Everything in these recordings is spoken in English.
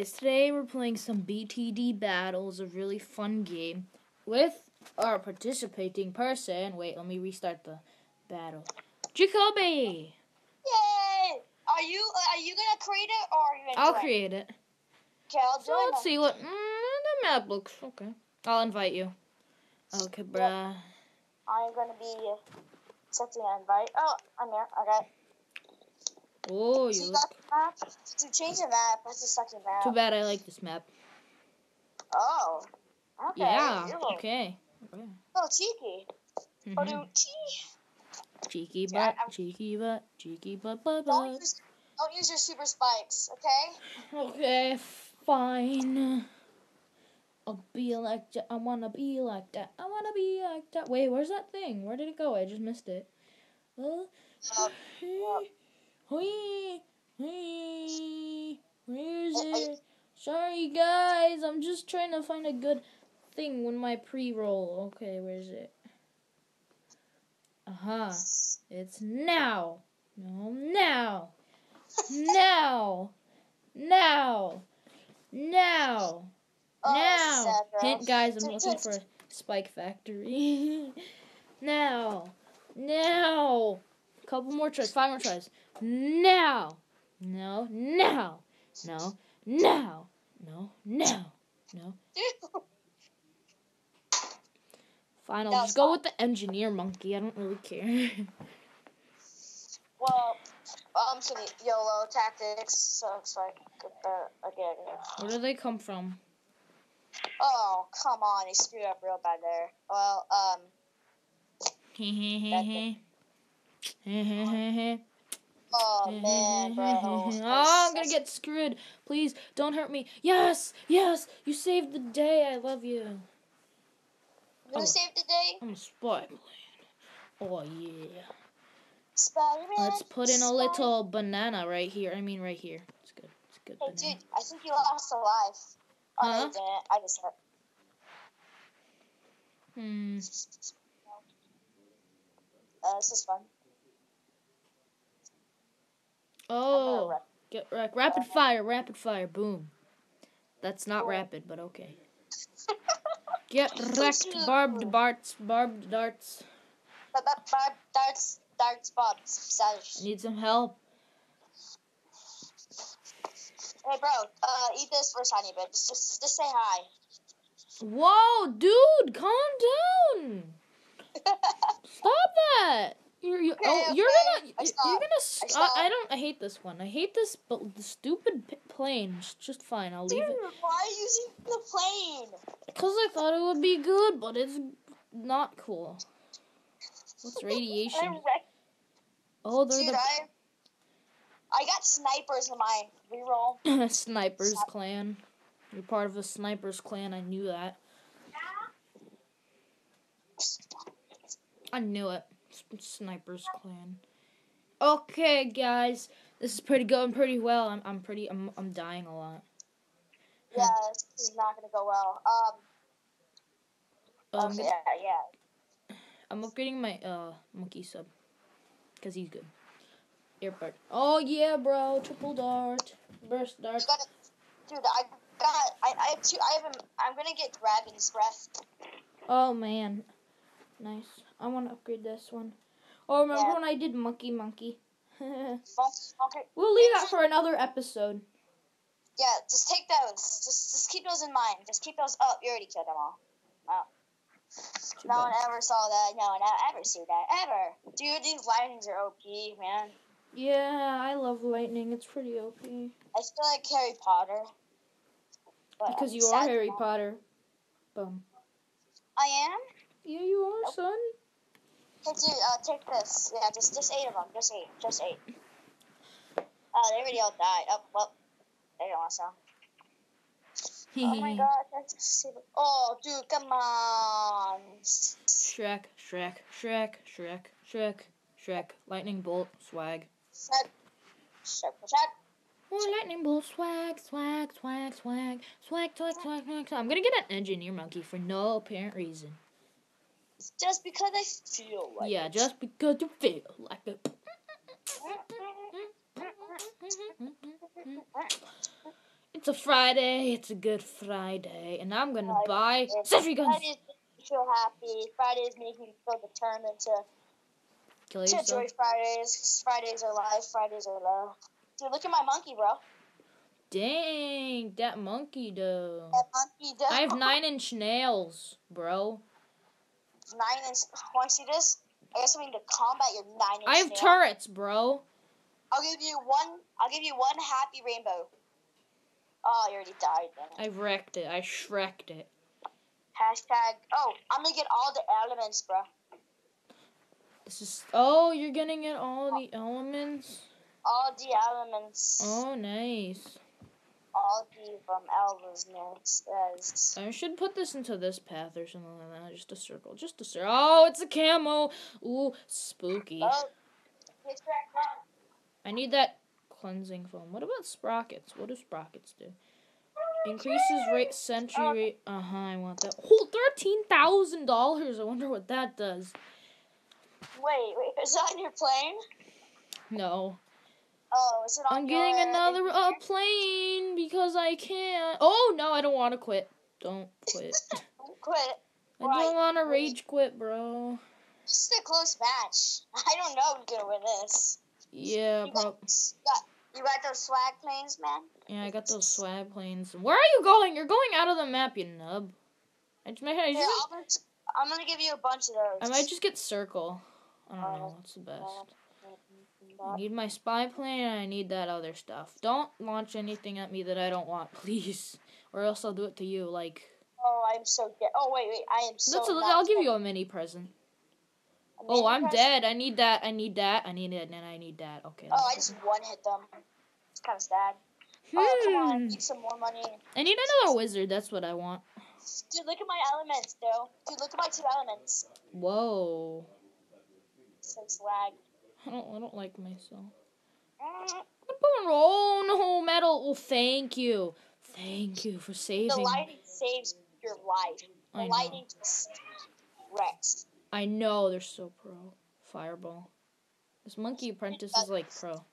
guys, today we're playing some BTD battles, a really fun game with our participating person. Wait, let me restart the battle. Jacoby! Yay! Are you are you gonna create it or are you gonna I'll create it. Okay, I'll do So it. let's see what mm, the map looks. Okay. I'll invite you. Okay, bruh. I'm gonna be accepting an invite. Oh, I'm here. Okay. Oh, So you you look. Map? To change the map, that's a second map. Too bad I like this map. Oh. Okay. Yeah. You're a little, Okay. cheeky. Oh, Mhm. dude, chee. Cheeky Yeah, butt, I'm- cheeky butt, cheeky butt, butt, Don't use don't use your super spikes, okay? Okay, fine. I'll be like that. I wanna be like that. I wanna be like that. Wait, where's that thing? Where did it go? I just missed it. Uh, Uh, hey, where is it? Sorry, guys. I'm just trying to find a good thing when my reroll. Okay, where is it? Uh huh. It's now. No, now. Now. Now. Now. Oh, now. Hint, guys, I'm looking for a Spike Factory. now. Now. Couple more tries. Five more tries. Now. No. Now. No. Now. No. Now. No. Fine, I'll just go with the engineer monkey. I don't really care. well, I'm kidding. YOLO tactics. So it's like, uh, again. Where do they come from? Oh, come on. He screwed up real bad there. Well, um, oh man, bro. oh, I'm gonna get screwed. Please don't hurt me. Yes, yes, you saved the day. I love you. Who Oh. saved the day? I'm a spy man. Oh yeah. Spider-Man. Let's put in a little banana right here. I mean right here. It's good. It's good. Hey, banana. dude, I think you lost a life. Oh, no, Huh? you didn't. I just hurt. Hmm. Uh, this is fun. Oh, get wrecked. Rapid fire. Rapid fire. Boom. That's not rapid, but okay. Get wrecked. Barbed darts. Barbed darts. But darts, darts, savage. Need some help. Hey, bro, uh, eat this for a tiny bit. Just, just, just say hi. Whoa, dude, calm down. Stop you, oh, Okay, you're gonna I you're gonna st- I. I don't I hate this one. I hate this but the stupid p- plane. It's just fine. I'll leave it why are you using the plane? because I thought it would be good, but it's not cool. What's radiation? Oh, they're Dude, I, I got snipers in my reroll. the snipers clan. You're part of the snipers clan. I knew that. I knew it. Snipers clan. Okay, guys, this is pretty going pretty well. I'm I'm pretty I'm I'm dying a lot. Yeah, this is not gonna go well. Um, Um, okay, yeah, yeah. I'm upgrading my uh monkey sub because he's good. Earbud. Oh yeah, bro! Triple dart, burst dart. Gotta, dude, I got, I, I have two, I have, a, I'm gonna get Dragon's Breath. Oh man, nice. I want to upgrade this one. Oh, remember Yeah. when I did monkey monkey? okay. we'll leave that for another episode. Yeah, just take those. Just, just keep those in mind. Just keep those. Oh, you already killed them all. Oh. Too No bad. one ever saw that. No one ever see that ever. Dude, these lightnings are OP, man. Yeah, I love lightning. It's pretty OP. I feel like Harry Potter. Because I'm you are Harry now. Potter. Boom. I am. Yeah, you are, Nope. son. Hey, dude, uh, take this. Yeah, just, just eight of them. Just eight. Just eight. Oh, they already all died. Oh, well, they don't want some. Oh my god, that's super. Oh, dude, come on. Shrek, Shrek, Shrek, Shrek, Shrek, Shrek. Lightning bolt, swag. Shut. Shut. Shut. Oh, lightning bolt, swag, swag, swag, swag, swag, swag, swag, swag. swag. I'm gonna get an engineer monkey for no apparent reason. Just because I feel like yeah, it. just because you feel like it. It's a Friday. It's a good Friday, and I'm gonna Friday. buy sentry guns. Fridays feel happy. Fridays make me feel determined to, Kill to enjoy Fridays. Fridays are life. Fridays are love. Dude, look at my monkey, bro. Dang, that monkey though. That monkey does. I have nine inch nails, bro. Nine inch. Want to see this? I guess something to combat your nine. I have turrets, bro. I'll give you one. I'll give you one happy rainbow. Oh, you already died. Then. I wrecked it. I shreked it. Hashtag. Oh, I'm gonna get all the elements, bro. This is. Oh, you're getting it all the elements. All the elements. Oh, nice. All from. I should put this into this path or something like that. Just a circle. Just a circle. Oh, it's a camo. Ooh, spooky. Oh. I need that cleansing foam. What about sprockets? What do sprockets do? Increases rate sentry rate. Uh huh. I want that. Oh, thirteen thousand dollars. I wonder what that does. Wait, wait. Is that on your plane? No, Oh, is it on I'm getting another uh, plane because I can't. Oh no, I don't want to quit. Don't quit. Don't quit. I Right. don't want to rage quit, bro. This is a close match. I don't know who's gonna win this. Yeah, You bro. got, you got those swag planes, man. Yeah, I got those swag planes. Where are you going? You're going out of the map, you nub. I just, I just, I'm, gonna, I'm gonna give you a bunch of those. I might just get circle. I don't oh, know what's the best. I need my spy plane and I need that other stuff. Don't launch anything at me that I don't want, please, or else I'll do it to you. Like, Oh, I'm so dead. Oh wait, wait. I am so. that's a, I'll give you a mini present. A Oh, I'm present? dead. I need that. I need that. I need it, and I need that. Okay. Oh, I just one hit them. It's kind of sad. Oh, come on. I Hmm. need some more money. I need another wizard. That's what I want. Dude, look at my elements, though. Dude, look at my two elements. Whoa. So swag. I don't. I don't like myself. Oh no, metal. Oh, thank you. Thank you for saving. The lighting saves your life. The I know. lighting just wrecks. I know they're so pro. Fireball. This monkey apprentice is like pro.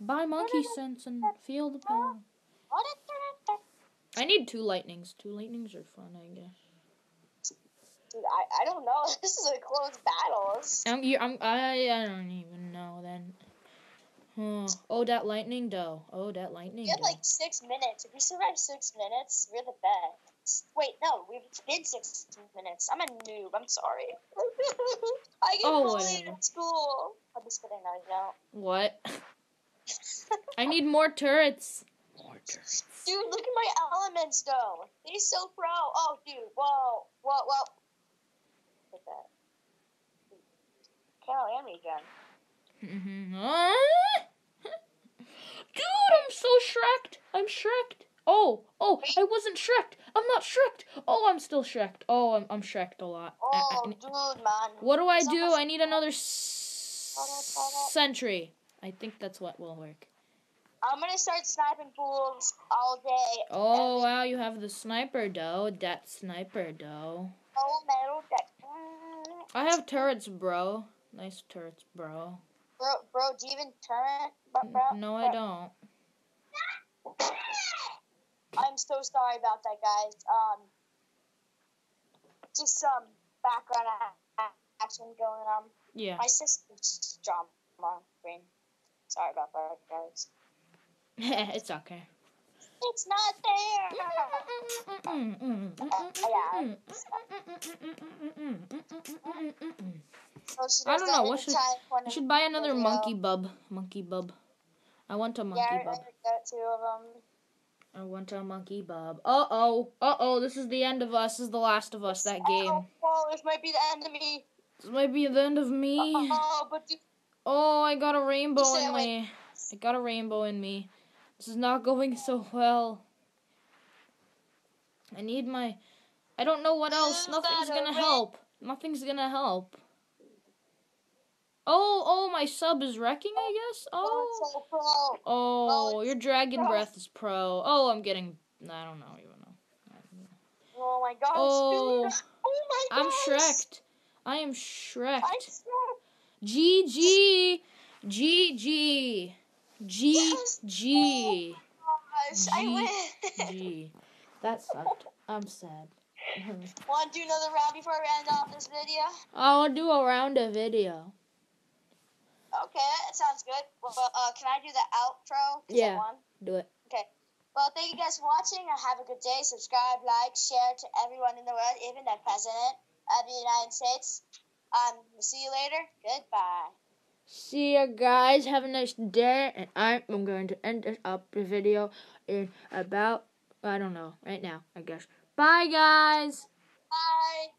Buy monkey sense and feel the power. I need two lightnings. Two lightnings are fun, I guess. Dude, I, I don't know. This is a close battle. I'm, you, I'm I I don't even know then. Huh. Oh, that lightning though. Oh, that lightning We have like six minutes. If we survive six minutes, we're the best. Wait, no, we've been six minutes. I'm a noob. I'm sorry. I get Oh, bullied whatever. in school. I'm just kidding. No, you don't. What? I need more turrets. More turrets. Dude, look at my elements though. He's so pro. Oh, dude. Whoa. Whoa, whoa. At that. Can't land me again. Mhm. Ah! Dude, I'm so shreked. I'm shreked. Oh, oh, I wasn't shreked. I'm not shreked. Oh, I'm still shreked. Oh, I'm, I'm shreked a lot. I- I- Oh, dude, man. what do I do? I need another s- sentry. I think that's what will work. I'm gonna start sniping fools all day. Oh, wow, you have the sniper dough. That sniper dough. Oh, metal. I have turrets, bro. Nice turrets, bro. Bro, bro, do you even turn? Bro, bro, No, I don't. I'm so sorry about that, guys. Um, just some background action going on. Yeah. My sister's drama. Sorry about that, guys. it's okay. It's not there. I don't know, what should- I should buy another monkey bub. Monkey bub. I want a monkey Yeah, I bub. got two of them. I want a monkey bub. Uh oh. Uh oh. This is the end of us. This is the last of us. That game. Oh, oh, this might be the end of me. This might be the end of me. Oh, but Oh, I got a rainbow in me. I got a rainbow in me. This is not going so well. I need my. I don't know what else. Is Nothing's gonna help. Nothing's gonna help. Oh, oh, my sub is wrecking, I guess? oh, Oh. it's so pro. Oh, it's your dragon breath is pro. Oh, I'm getting. I don't know even know. Oh my gosh, Oh. Oh my I'm gosh. I am shreked. GG. GG. G Yes. G I win. G. That sucked. I'm sad. Want to do another round before we end off this video? I'll do a round of video. Okay, that sounds good. Well, uh, can I do the outro? I Yeah. Do it. Okay. Well, thank you guys for watching. and Have a good day. Subscribe, like, share to everyone in the world, even the president of the United States. Um, see you later. Goodbye. See ya, guys. Have a nice day. And I am going to end this up the video in about I don't know right now. I guess. Bye, guys. Bye.